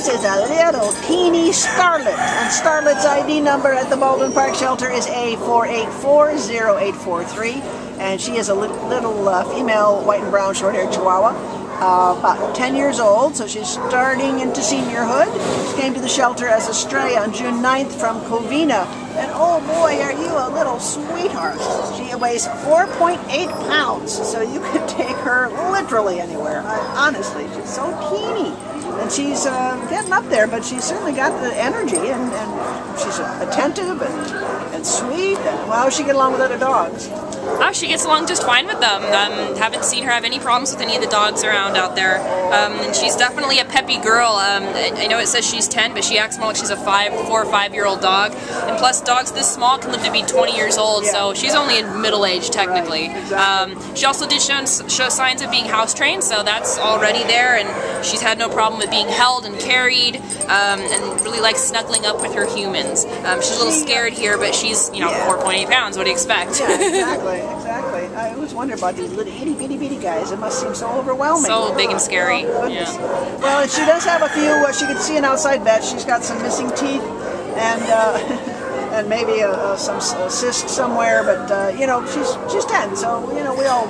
This is a little teeny starlet, and starlet's ID number at the Baldwin Park shelter is A4840843, and she is a li little uh, female white and brown short-haired Chihuahua, uh, about 10 years old, so she's starting into seniorhood. She came to the shelter as a stray on June 9th from Covina, and oh boy, are you a little sweetheart. She weighs 4.8 pounds, so you could take her literally anywhere. I, honestly, she's so teeny and she's uh, getting up there, but she's certainly got the energy, and, and she's attentive and, and sweet. And well, she get along with other dogs? Oh, she gets along just fine with them. Um, haven't seen her have any problems with any of the dogs around out there. Um, and she's definitely a peppy girl. Um, I know it says she's 10, but she acts more like she's a five, four or five year old dog. And plus, dogs this small can live to be 20 years old, so she's only in middle age technically. Um, she also did show, show signs of being house trained, so that's already there. And she's had no problem with being held and carried, um, and really likes snuggling up with her humans. Um, she's a little scared here, but she's you know 4.8 pounds. What do you expect? Yeah, exactly, exactly. I always wonder about these little itty bitty bitty guys. It must seem so overwhelming. So big and scary. Oh, yeah. Well, she does have a few. Uh, she can see an outside vet. She's got some missing teeth, and. Uh, and maybe a, a, some cyst somewhere, but uh, you know she's she's ten, so you know we all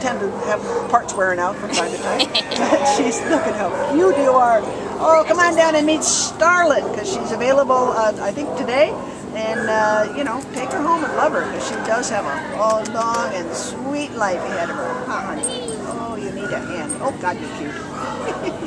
tend to have parts wearing out from time to time. she's look at how cute you are. Oh, come on down and meet Starlet because she's available. Uh, I think today and uh, you know, take her home and love her because she does have a long and sweet life ahead of her. Huh, honey? Oh, you need a hand. Oh, God, you're cute.